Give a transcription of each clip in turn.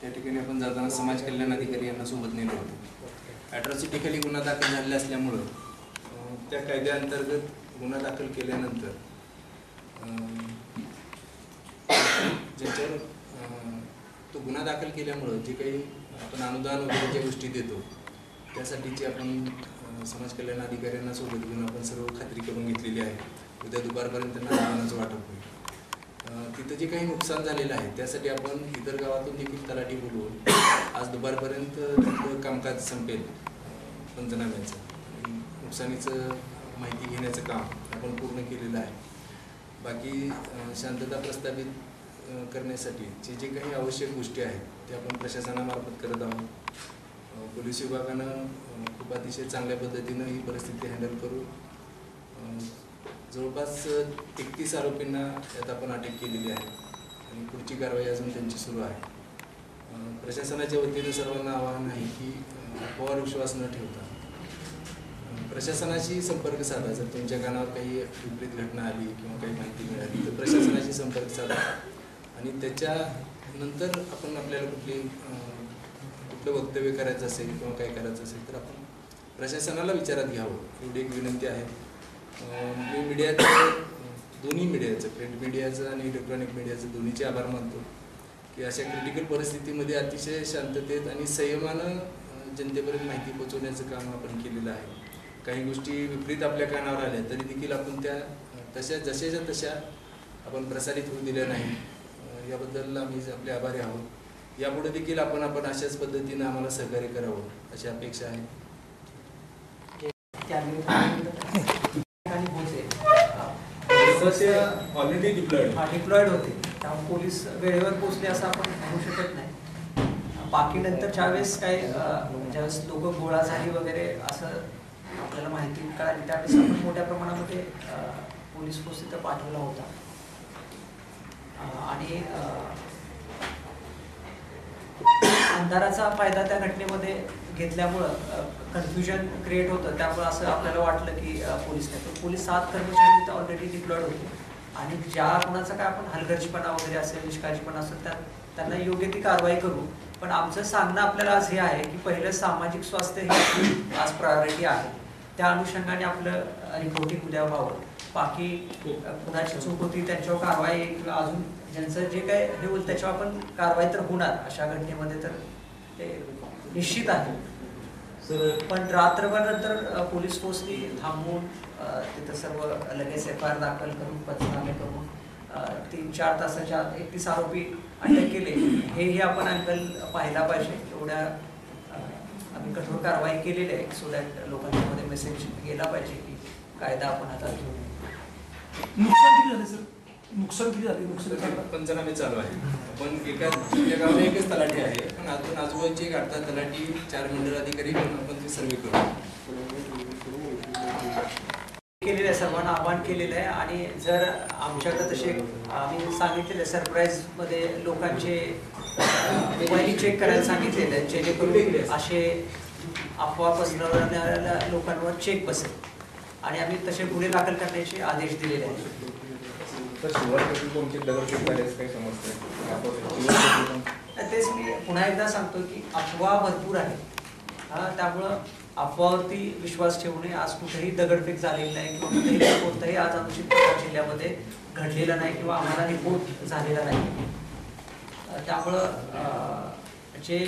त्या ठिकाणी आपण जाताना समाज कल्याण अधिकारी यांना सोबत नेलं होतं. ॲट्रॉसिटी खाली गुन्हा दाखल झालेला असल्यामुळं त्या कायद्याअंतर्गत गुन्हा दाखल केल्यानंतर ज्याच्यावर तो गुन्हा दाखल केल्यामुळं जे काही आपण अनुदान वगैरे ज्या गोष्टी देतो त्यासाठीची आपण समाज कल्याण अधिकाऱ्यांना सोबत घेऊन आपण सर्व खात्री करून घेतलेली आहे. उद्या दुपारपर्यंत त्यांना अनुदानाचं वाटप होईल. तिथं जे काही नुकसान झालेलं आहे त्यासाठी आपण इतर गावातून देखील तलाठी बोलवून आज दुपारपर्यंत तिथलं कामकाज संपेल पंचनाम्याचं. नुकसानीचं माहिती घेण्याचं काम आपण पूर्ण केलेलं आहे. बाकी शांतता प्रस्थापित करण्यासाठी जे जे काही आवश्यक गोष्टी आहेत ते आपण प्रशासनामार्फत करत आहोत. पोलीस विभागानं खूप अतिशय चांगल्या पद्धतीनं ही परिस्थिती हँडल करून जवळपास एकतीस आरोपींना यात आपण अटक केलेली आहे आणि पुढची कारवाई अजून त्यांची सुरू आहे. प्रशासनाच्या वतीने सर्वांना आवाहन आहे की अपवार अफवावर विश्वास न ठेवता प्रशासनाशी संपर्क साधा. जर तुमच्या कानावर काही विपरीत घटना आली किंवा काही माहिती मिळाली तर प्रशासनाशी संपर्क साधा. आणि त्याच्यानंतर आपण आपल्याला कुठली कुठलं वक्तव्य करायचं असेल किंवा काय करायचं असेल तर आपण प्रशासनाला विचारात घ्यावं. एवढी एक विनंती आहे. मी मीडियाचं दोन्ही मीडियाचं प्रिंट मीडियाचं आणि इलेक्ट्रॉनिक मीडियाचं दोन्हीचे आभार मानतो. की अशा क्रिटिकल परिस्थितीमध्ये अतिशय शांततेत आणि संयमानं जनतेपर्यंत माहिती पोहोचवण्याचं काम आपण केलेलं आहे. काही गोष्टी विपरीत आपल्या कानावर आल्या तरी देखील आपण त्या तशा जशाच्या तशा आपण प्रसारित होऊ दिल्या नाही याबद्दल आम्ही आपले आभारी आहोत. यापुढे देखील आपण आपण अशाच पद्धतीनं आम्हाला सहकार्य करावं अशी अपेक्षा आहे. ऑलरेडी डिप्लॉइड डिप्लॉइड होते. त्यामुळे पोलीस वेळेवर पोहोचले असं आपण म्हणू शकत नाही. बाकी नंतर ज्यावेळेस काय ज्यावेळेस लोक गोळा झाली वगैरे असं आपल्याला माहिती कळाली त्यावेळेस आपण मोठ्या प्रमाणामध्ये पोलीस फोर्स तिथं पाठवला होता. आणि अंधाराचा फायदा त्या घटनेमध्ये घेतल्यामुळं कन्फ्युजन क्रिएट होतं. त्यामुळे असं आपल्याला वाटलं की पोलीस नाही पण पोलीस सात कर्मचारी तिथं ऑलरेडी डिप्लॉइड होते. आणि ज्या कोणाचा काय आपण हलगर्जीपणा वगैरे असेल निष्काळजीपणा असेल त्या त्यांना योग्य ती कारवाई करू. पण आमचं सांगणं आपल्याला आज हे आहे की पहिलं सामाजिक स्वास्थ्य हे आज प्रायोरिटी आहे. त्या अनुषंगाने आपलं रिपोर्टिंग उद्या व्हावं. बाकी कुणाची चूक होती त्यांच्यावर कारवाई किंवा अजून ज्यांचं जे काय हे होईल त्याच्यावर आपण कारवाई तर होणार अशा घटनेमध्ये तर ते निश्चित आहे. पण रात्रभर नंतर पोलीस फोर्सनी थांबून तिथं सर्व लगेच एफ आय आर दाखल करून पंचनामे करून तीन चार तासाच्या आत एकतीस आरोपी अटक केले. हेही आपण अंकल पाहिला पाहिजे. एवढ्या आम्ही कठोर कारवाई केलेली आहे सो दॅट लोकांच्यामध्ये मेसेज गेला पाहिजे की कायदा आपण हातात घेऊ नुकसान किती झालं सर नुकसान किती झाले? नुकसान पंचनामे चालू आहे. पण एका आपल्या गावाला एकच तलाठी आहे. पण अजून आजूबाजूची एक अडता तलाठी चार मंडळ अधिकारी आपण ते सर्वे करू. केलेलं आहे सर्वांना आवाहन केलेलं आहे. आणि जर आमच्याकडे तसे आम्ही सांगितलेले सरप्राईजमध्ये लोकांचे मोबाईल चेक करायला सांगितलेले आहे जेणेकरून असे अफवा पसरवणाऱ्या लोकांवर चेक बसेल. आणि आम्ही तसे गुन्हे दाखल करण्याचे आदेश दिलेले आहेत. तर सुरुवातीपासून कोणते दगडफेक काही समजतंय? तेच मी पुन्हा एकदा सांगतो की अफवा भरपूर आहे. हा त्यामुळं अफवावरती विश्वास ठेवू नये आज कुठेही दगडफेक झालेली नाही किंवा कुठेही कोणताही आज अनुचित प्रकार जिल्ह्यामध्ये घडलेला नाही किंवा आम्हाला रिपोर्ट झालेला नाही. त्यामुळं जे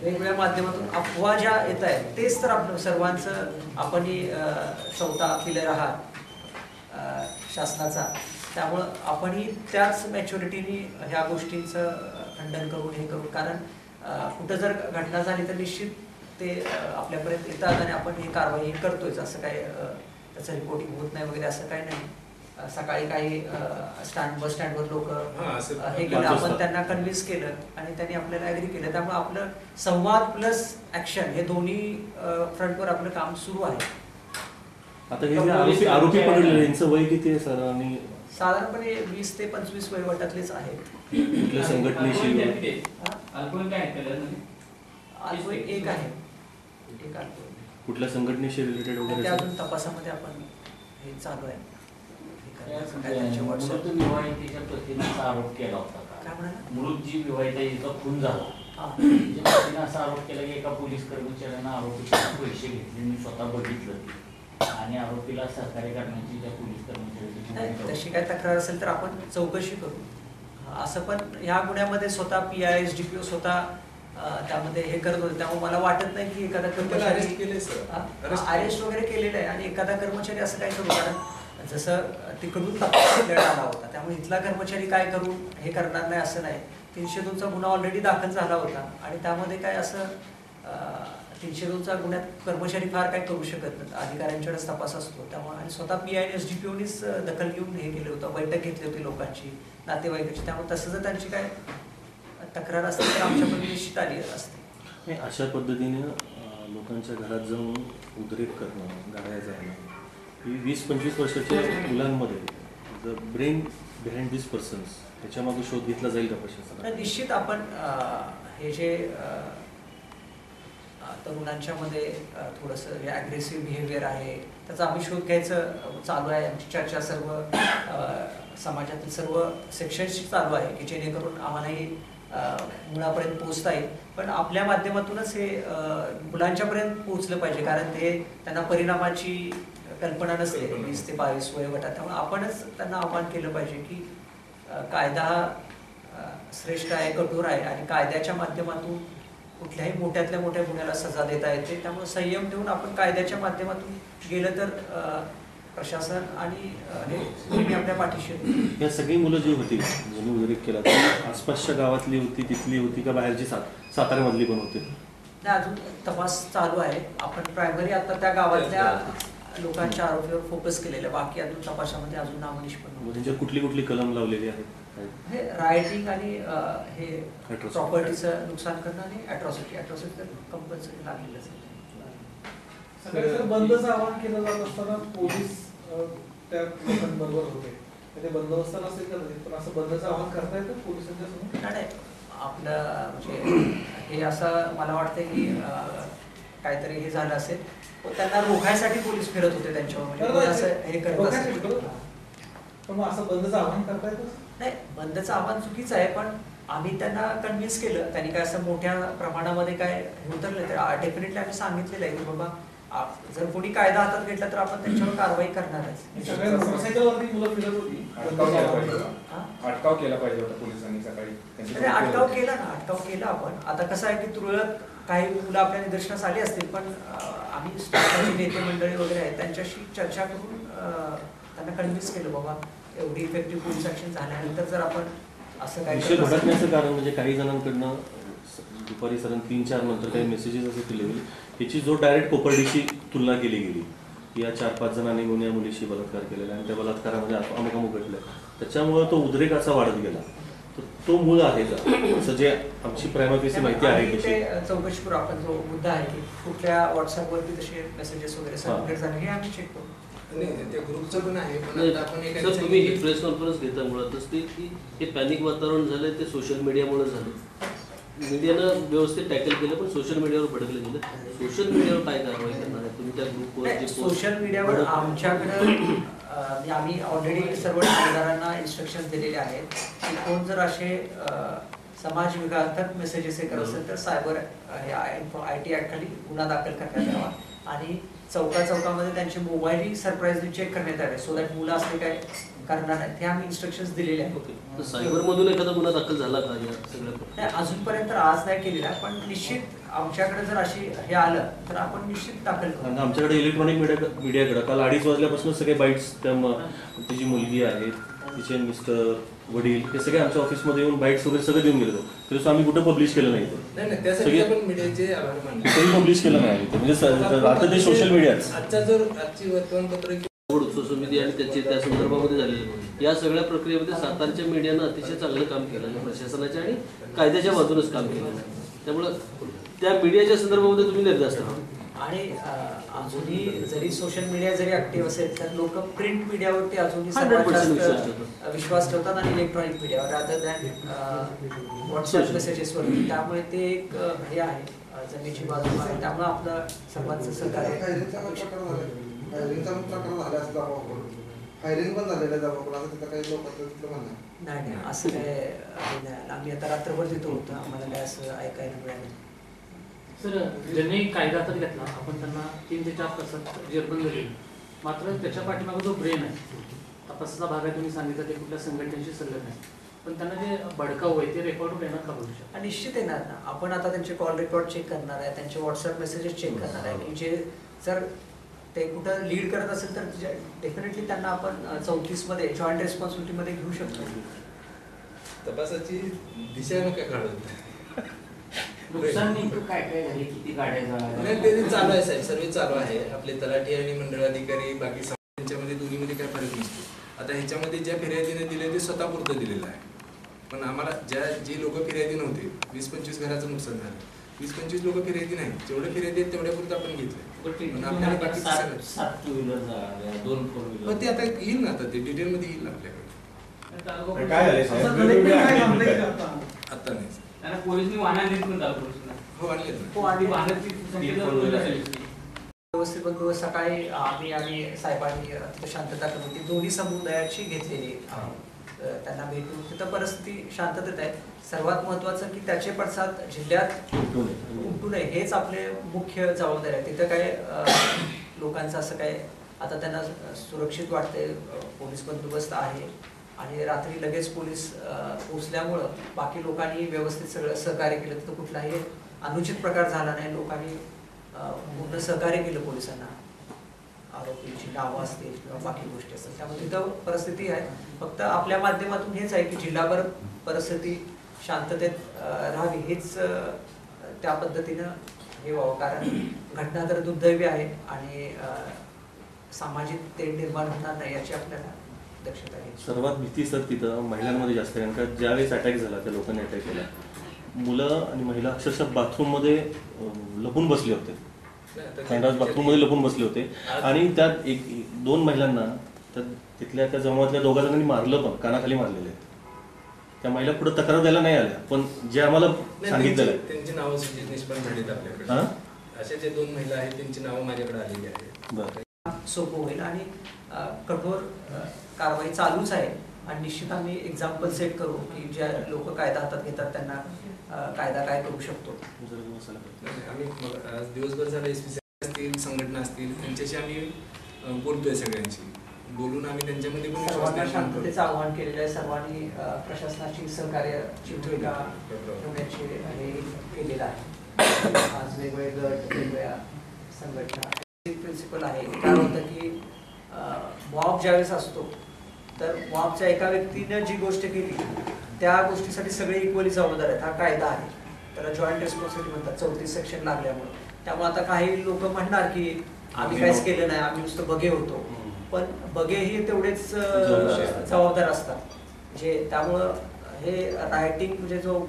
वेगवेगळ्या माध्यमातून अफवा ज्या येत आहेत तेच तर आपलं सर्वांचं आपणही चौथा अखिलर आहात शासनाचा. त्यामुळं आपणही त्याच मॅच्युरिटीने ह्या गोष्टींचं खंडन करून हे करू कारण कुठं जर घटना झाली तर निश्चित ते आपल्यापर्यंत येतात आणि आपण ही कारवाई करतोय असं काही त्याचं रिपोर्टिंग होत नाही वगैरे असं काही नाही. सकाळी काही स्टँड बस स्टँडवर लोक हा, असं हे केलं. आपण त्यांना कन्व्हिन्स केलं आणि त्यांनी आपल्याला ॲग्री केलं. त्यामुळे आपलं संवाद प्लस ऍक्शन हे दोन्ही फ्रंटवर आपलं काम सुरू आहे. आता हे आरोपी आरोपी पकडले यांचं वय किती आहे सर? आणि साधारणपणे वीस ते पंचवीस वयोगटातलेच आहेत. कुठल्या संघटनेशी अल्कोहोल काय एक आहे. एक. कुठल्या संघटनेशी रिलेटेड वगैरे अजून तपासामध्ये आपण हे चालू आहे. हे करायचं. काय त्यांचे मृत WhatsApp. विवाहितेच्या पतीचा आरोप केला होता काय का म्हणाला? मृत जी विवाहिता हिचा खून झाला. हा. तिने असा आरोप केला की एका पोलीस कर्मचाऱ्यानं आरोपीकडून पैसे घेतले. मी स्वतः बघितलं ते. आणि आरोपीला सहकार्य करण्याची त्या पोलीस कर्मचाऱ्याची तशी काय तक्रार असेल तर आपण चौकशी करू. असं पण ह्या गुन्ह्यामध्ये स्वतः P I S D P O स्वतः त्यामध्ये हे करत होते. त्यामुळे मला वाटत नाही की एखादा. Arrest अरेस्ट वगैरे केलेलं आहे. आणि एखादा कर्मचारी असं काय करू? कारण जसं तिकडून आला होता. त्यामुळे इथला कर्मचारी काय करू? हे करणार नाही असं नाही. तीनशे दोनचा गुन्हा ऑलरेडी दाखल झाला होता. आणि त्यामध्ये काय असं तीनशे दोनचा गुन्ह्यात कर्मचारी फार काय करू शकत नाही अधिकाऱ्यांच्याकडेच तपास असतो. त्यामुळे आणि स्वतः P I S D P ओनीच दखल घेऊन हे केलं होतं. बैठक घेतली होती लोकांची नातेवाईकाची. त्यामुळे तसं जर त्यांची काय तक्रार असते तर आमच्याकडे निश्चित आली असते. अशा पद्धतीने लोकांच्या घरात जाऊन उद्रेक करणं गाड्या जाणं ही वीस पंचवीस वर्षाच्या मुलांमध्ये the brain behind this persons त्याच्यामागे शोध घेतला जाईल का तर प्रशासनाने निश्चित आपण हे जे तरुणांच्या मध्ये थोडंसं अग्रेसिव्ह बिहेवियर आहे. त्याचा आम्ही शोध घ्यायचं चालू आहे. आमची चर्चा सर्व समाजातील सर्व सेक्शनशी चालू आहे की जेणेकरून आम्हालाही अं, मुळापर्यंत पोहोचता येईल. पण आपल्या माध्यमातूनच हे मुलांच्यापर्यंत पोहोचलं पाहिजे. कारण ते त्यांना परिणामाची कल्पना नसते. वीस ते बावीस वयोगटात त्यामुळे आपणच त्यांना आव्हान केलं पाहिजे की कायदा हा श्रेष्ठ आहे कठोर आहे आणि कायद्याच्या माध्यमातून कुठल्याही मोठ्यातल्या मोठ्या गुन्ह्याला सजा देता येते त्यामुळे संयम ठेवून आपण कायद्याच्या माध्यमातून गेलं तर प्रशासन आणि हे नेहमी आपल्या पाठीशी आहे. या सगळी मुलं जी होती ज्यांनी उद्रेक केला आसपासच्या गावातली होती तिथली होती का बाहेरची सात साताऱ्यामधली पण होती नाही अजून तपास चालू आहे आपण प्रायमरी आता त्या गावातल्या लोकांच्या आरोग्यावर फोकस केलेलं आहे. बाकी अजून तपासामध्ये अजून नामनिष्पन्न. म्हणजे कुठली कुठली कलम लावलेली आहेत हे रायटिंग आणि हे. प्रॉपर्टीचं नुकसान करणं आणि अॅट्रॉसिटी अॅट्रॉसिटी तर कंपल्सरी सगळ्यात जर बंदचं आवाहन केलं जात असताना पोलीस त्या लोकांबरोबर होते. ते बंदोबस्त नसेल का पण असं बंदचं आवाहन करता येतं पोलिसांच्या समोर? नाही. आपलं म्हणजे हे असं मला वाटतं की काहीतरी हे झालं असेल. त्यांना रोखायसाठी पोलीस फिरत होते त्यांच्यावर. म्हणजे असं हे करत असेल. पण मग असं बंदचं आवाहन करता येतं नाही बंदचं आव्हान चुकीचं आहे पण आम्ही त्यांना कन्व्हिन्स केलं. त्यांनी काय असं मोठ्या प्रमाणामध्ये काय हे उतरलं तर डेफिनेटली आम्ही सांगितलेलं आहे की बाबा जर कोणी कायदा हातात घेतला तर आपण त्यांच्यावर कारवाई करणारच. अटकाव केला पाहिजे होता. हा? अटकाव केला पाहिजे होता पोलिसांनी सकाळी. त्यांची अरे अटकाव केला ना अटकाव केला आपण. आता कसं आहे की तुरळक काही मुलं आपल्या निदर्शनास आली असतील पण आम्ही स्टाफचे नेते मंडळी वगैरे आहेत त्यांच्याशी चर्चा करून त्यांना कन्व्हिन्स केलं बाबा एवढी इफेक्टिव्ह पोलीस ऍक्शन झाल्यानंतर जर आपण असं असेल- भडकण्याचं कारण म्हणजे काही जणांकडनं दुपारी साधारण तीन चार नंतर काही मेसेजेस असे केले गेले. याची जो डायरेक्ट कोपर्डीशी तुलना केली गेली की या चार पाच जणांनी म्हणून या मुलीशी बलात्कार केलेला आणि त्या बलात्कारामध्ये अमुक अमुक घडलं त्याच्यामुळं तो उद्रेकाचा वाढत गेला. तो मूळ आहे का? असं जे आमची प्रायमाफेसी माहिती आहे आम्ही कशी. ते अं, चौकशी करू आपण जो मुद्दा आहे की कुठल्या व्हॉट्सअपवरती तसे मेसेजेस वगैरे. सर्क्युलेट झाले हे आम्ही चेक करू. सर तुम्ही ही प्रेस कॉन्फरन्स घेता मुळातच ते की हे पॅनिक वातावरण झालं ते सोशल मीडियामुळे झालं. मीडियानं व्यवस्थित टॅकल केलं पण सोशल मीडियावर भडकलं गेलं. सोशल मीडियावर काय कारवाई करणार आहे? तुम्ही त्या ग्रुपवर सोशल मीडियावर आमच्याकडं आम्ही ऑलरेडी सर्व ठाणेदारांना इन्स्ट्रक्शन दिलेले आहेत की कोण जर असे समाज विघातक मेसेजेस हे करत असेल तर सायबर आय टी ऍक्ट खाली गुन्हा दाखल करण्यात यावा. आणि चौका चौकामध्ये त्यांचे मोबाईलही सरप्राईजली चेक करण्यात यावे. सो दॅट मुलं असले काय करणार नाहीत. हे आम्ही इन्स्ट्रक्शन दिलेले आहेत. सायबरमधून एखादा गुन्हा दाखल झाला का अजूनपर्यंत आज नाही केलेला पण निश्चित आमच्याकडे जर अशी हे आलं तर आपण निश्चित दाखल करू. आमच्याकडे इलेक्ट्रॉनिक मीडिया मीडियाकडे काल अडीच वाजल्यापासून सगळे बाईट्स त्या तिची मुलगी आहे तिचे मिस्टर वडील हे सगळे आमच्या ऑफिसमध्ये येऊन बाईट्स वगैरे सगळं देऊन गेले तरी आम्ही कुठं पब्लिश केलं नाही ते. नाही नाही त्यासाठी कुठेही पब्लिश केलं नाही. म्हणजे आता ते सोशल मीडियाच आजचा जर आजची वर्तमानपत्र समिती आणि त्याचे त्या संदर्भामध्ये झालेले या सगळ्या प्रक्रियेमध्ये सातारच्या मीडियानं अतिशय चांगलं काम केलं. प्रशासनाच्या आणि कायद्याच्या बाजूनच काम केलं. आहे त्यामुळं त्या मीडियाच्या संदर्भामध्ये तुम्ही निर्धास्त आणि अजूनही जरी सोशल मीडिया जरी ऍक्टिव्ह असेल तर लोक प्रिंट मीडियावरती अजूनही 100% सर्वात विश्वास ठेवतात. विश्वास ठेवतात आणि इलेक्ट्रॉनिक मीडियावर रादर दॅन व्हॉट्सअप मेसेजेसवरती त्यामुळे ते एक हे आहे अं, जमेची बाजू आहे. त्यामुळे आपलं सर्वांचं सहकार्य पण पण असं दावा फायरिंग पण असं तिथं काही नाही नाही. असं काय हे नाही आम्ही आता रात्रभर तिथं होतो. आम्हाला काय असं ऐकायला मिळालं सर ज्यांनी कायदा हातात घेतला आपण त्यांना तीन ते चार तासात जेरबंद दिली. मात्र त्याच्या पाठीमागे जो ब्रेन आहे तपासाचा भाग आहे तुम्ही सांगितलं ते कुठल्या संघटनेशी संलग्न आहे. पण त्यांना जे भडकाऊ आहे ते रेकॉर्ड येणार का भविष्यात आणि निश्चित येणार ना. आपण आता त्यांचे कॉल रेकॉर्ड चेक करणार आहे त्यांचे व्हॉट्सअप मेसेजेस चेक करणार आहे की जे जर ते कुठं लीड करत असेल तर डेफिनेटली त्यांना आपण चौतीसमध्ये जॉईंट रेस्पॉन्सिबिलिटी मध्ये घेऊ शकतो. तपासाची दिशा नका काढत नुकसान नेमकं काय काय झाले? किती गाड्या नाही ते चालू आहे साहेब सर्व चालू आहे. आपले तलाठी आणि मंडळ अधिकारी बाकी सम- त्यांच्यामध्ये दोन्हीमध्ये काय फरक नसतो आता ह्याच्यामध्ये ज्या फिर्यादीने दिले ते स्वतः पुरतं दिलेलं आहे. पण आम्हाला ज्या जी लोक फिर्यादी नव्हते वीस पंचवीस घराचं नुकसान झालं. वीस पंचवीस लोक फिर्यादी नाही. जेवढे फिर्यादी आहेत तेवढ्या पुरतं आपण घेतलं पण आपल्याला बाकी सात सात टू व्हीलर जळाल्या दोन फोर पण ते व्हीलर आता येईल ना आता ते डिटेलमध्ये येईल आपल्याकडे. काय साहेब? कलेक्टर काय activity थांबलंय आहेत. का आता? आता नाही त्यांना पोलिसनी वाहना देत पण चालू हो हो वाहनाची. व्यवस्थित बंदोबस्त सकाळी आम्ही आणि साहेबांनी तिथं शांतता करून ती दोन्ही समुदायाची घेतलेली त्यांना भेटून तिथं परिस्थिती शांततेत आहे. सर्वात महत्वाचं की त्याचे पडसाद जिल्ह्यात उमटू नये. हेच आपले मुख्य जबाबदारी आहे. तिथं काय लोकांचं असं काय आता त्यांना सुरक्षित वाटते पोलीस बंदोबस्त आहे. आणि रात्री लगेच पोलीस पोचल्यामुळं पोहोचल्यामुळं बाकी लोकांनी व्यवस्थित सगळं सहकार्य केलं. तिथं कुठलाही अनुचित प्रकार झाला नाही. लोकांनी पूर्ण सहकार्य केलं पोलिसांना. आरोपीची नावं असतील किंवा बाकी गोष्टी असतील. त्यामुळे तिथं परिस्थिती आहे. फक्त आपल्या माध्यमातून हेच आहे की जिल्हाभर परिस्थिती शांततेत राहावी हेच त्या पद्धतीनं हे व्हावं. कारण घटना तर दुर्दैवी आहे आणि सामाजिक ते निर्माण होणार नाही याची आपल्याला दक्षता घ्यायची सर्वात भीती सर तिथं महिलांमध्ये जास्त आहे कारण का ज्यावेळेस अटॅक झाला त्या लोकांनी अटॅक केला. मुलं आणि महिला अक्षरशः बाथरूममध्ये लपून बसले होते. संडास बाथरूममध्ये लपून बसले होते. आणि त्यात एक दोन महिलांना त्या तिथल्या त्या जमावातल्या दोघा जणांनी मारलं पण कानाखाली मारलेले. आहेत त्या महिला पुढे तक्रार द्यायला नाही आल्या पण जे आम्हाला सांगितलेलं त्यांची- त्यांची नावं निष्पन्न झालीत आपल्याकडे? अशा जे दोन महिला आहेत त्यांची नावं माझ्याकडे आलेली आहेत. बरं. सोपं होईल आणि कठोर कारवाई चालूच आहे. आणि निश्चित आम्ही एक्झाम्पल सेट करू की ज्या लोक कायदा हातात घेतात त्यांना कायदा काय करू शकतो. आम्ही दिवसभर झालं एस पी असतील संघटना असतील त्यांच्याशी आम्ही बोलतोय सगळ्यांशी. बोलून आम्ही त्यांच्यामध्ये पण सर्वांना. शांततेचं आवाहन केलेलं आहे. सर्वांनी प्रशासनाची सहकार्याची भूमिका ठेवण्याचे हे केलेलं आहे. आज वेगवेगळे गट वेगवेगळ्या संघटना प्रिन्सिपल आहे. काय होतं की मॉब ज्यावेळेस असतो तर मॉबच्या एका व्यक्तीनं जी गोष्ट केली त्या गोष्टीसाठी सगळे इक्वली जबाबदार आहेत. हा कायदा आहे. त्याला जॉईंट रेस्पॉन्सिबिलिटी म्हणतात. चौतीस सेक्शन लागल्यामुळे. त्यामुळे आता काही लोक म्हणणार की आम्ही काहीच केलं नाही. आम्ही नुसतं बघे होतो. पण बघे हे तेवढेच जबाबदार असतात. जे त्यामुळं हे रायटिंग म्हणजे जो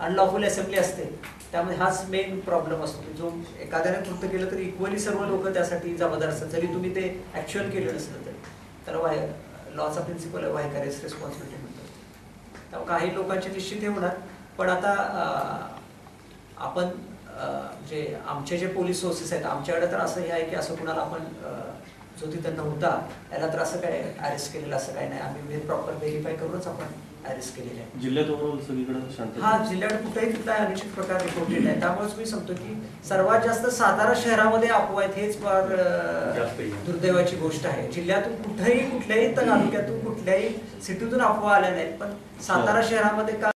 अनलॉफुल असेंब्ली असते त्यामुळे हाच मेन प्रॉब्लेम असतो. की जो एखाद्याने कृत्य केलं तर इक्वली सर्व लोक त्यासाठी जबाबदार असतात. जरी तुम्ही ते ऍक्च्युअल केलं नसलं तरी. त्याला वाय लॉचा प्रिन्सिपल आहे वायकरेस रिस्पॉन्सिबिलिटी म्हणतात. त्यामुळे काही लोकांचे निश्चित हे होणार. पण आता आपण जे आमचे जे पोलीस सोर्सेस आहेत आमच्याकडे तर असं हे आहे की असं कुणाला आपण जो तिथं नव्हता त्याला तर असं काय अरेस्ट केलेलं असं काय नाही. आम्ही प्रॉपर व्हेरीफाय करूनच आपण अरेस्ट केलेले आहे जिल्ह्यात ओव्हरऑल सगळीकडे? शांत हा जिल्ह्यात कुठेही कुठलाही अनुचित प्रकार रिपोर्टेड आहे त्यामुळेच मी सांगतो की सर्वात जास्त सातारा शहरामध्ये अफवा आहेत हेच फार दुर्दैवाची गोष्ट आहे. जिल्ह्यातून कुठेही कुठल्याही तालुक्यातून कुठल्याही सिटीतून अफवा आल्या नाहीत. पण सातारा शहरामध्ये का